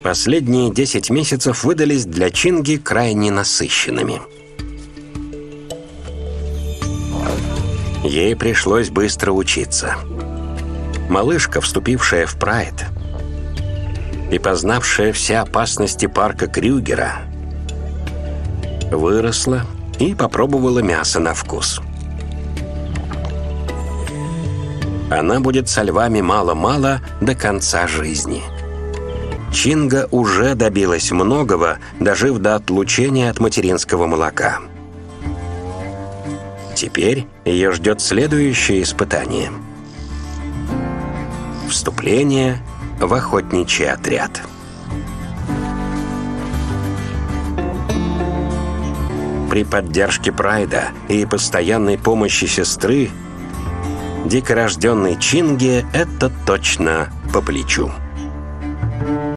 Последние 10 месяцев выдались для Чинги крайне насыщенными. Ей пришлось быстро учиться. Малышка, вступившая в прайд и познавшая все опасности парка Крюгера, выросла и попробовала мясо на вкус. Она будет со львами мало-мало до конца жизни. Чинга уже добилась многого, дожив до отлучения от материнского молока. Теперь ее ждет следующее испытание. Вступление в охотничий отряд. При поддержке Прайда и постоянной помощи сестры дикорожденной Чинге это точно по плечу.